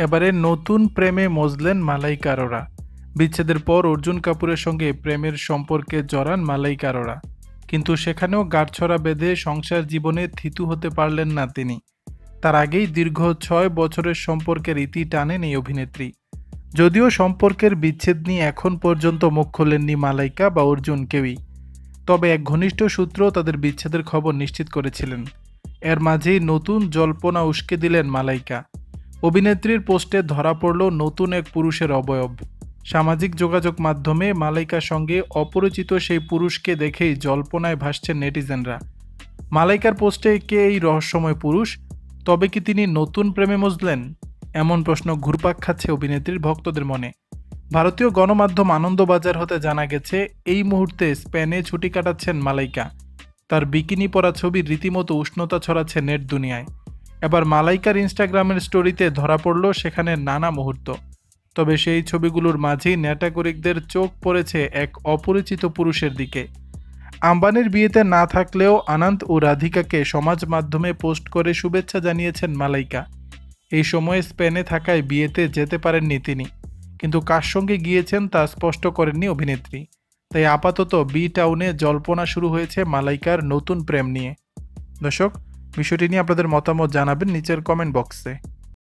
এবারে নতুন প্রেমে মজলেন মালাইকা আরোরা বিচ্ছেদের পর অর্জুন কাপুরের সঙ্গে প্রেমের সম্পর্কে জড়ান মালাইকা আরোরা কিন্তু সেখানেও গাঁটছড়া বেঁধে সংসার জীবনে থিতু হতে পারলেন না তিনি। তার আগেই দীর্ঘ ছয় বছরের সম্পর্কের ইতি টানেন এই অভিনেত্রী। যদিও সম্পর্কের বিচ্ছেদ নিয়ে এখন পর্যন্ত মুখ খোলেননি মালাইকা বা অর্জুন কেউই। তবে এক ঘনিষ্ঠ সূত্র তাদের বিচ্ছেদের খবর নিশ্চিত করেছিলেন। এর মাঝেই নতুন জল্পনা উস্কে দিলেন মালাইকা। অভিনেত্রীর পোস্টে ধরা পড়ল নতুন এক পুরুষের অবয়ব। সামাজিক যোগাযোগ মাধ্যমে মালাইকার সঙ্গে অপরিচিত সেই পুরুষকে দেখেই জল্পনায় ভাসছেন নেটিজেনরা। মালাইকার পোস্টে কে এই রহস্যময় পুরুষ? তবে কি তিনি নতুন প্রেমে মজলেন? এমন প্রশ্ন ঘুরপাক খাচ্ছে অভিনেত্রীর ভক্তদের মনে। ভারতীয় গণমাধ্যম আনন্দবাজার হতে জানা গেছে, এই মুহূর্তে স্পেনে ছুটি কাটাচ্ছেন মালাইকা। তার বিকিনি পরা ছবি রীতিমতো উষ্ণতা ছড়াচ্ছে নেট দুনিয়ায়। এবার মালাইকার ইনস্টাগ্রামের স্টোরিতে ধরা পড়ল সেখানে নানা মুহূর্ত। তবে সেই ছবিগুলোর মাঝেই ন্যাটাগরিকদের চোখ পড়েছে এক অপরিচিত পুরুষের দিকে। আম্বানির বিয়েতে না থাকলেও আনন্দ ও রাধিকাকে সমাজ মাধ্যমে পোস্ট করে শুভেচ্ছা জানিয়েছেন মালাইকা। এই সময়ে স্পেনে থাকায় বিয়েতে যেতে পারেননি তিনি, কিন্তু কার সঙ্গে গিয়েছেন তা স্পষ্ট করেননি অভিনেত্রী। তাই আপাতত বি টাউনে জল্পনা শুরু হয়েছে মালাইকার নতুন প্রেম নিয়ে। দর্শক বিষয়টি নিয়ে আপনাদের মতামত জানাবেন নিচের কমেন্ট বক্সে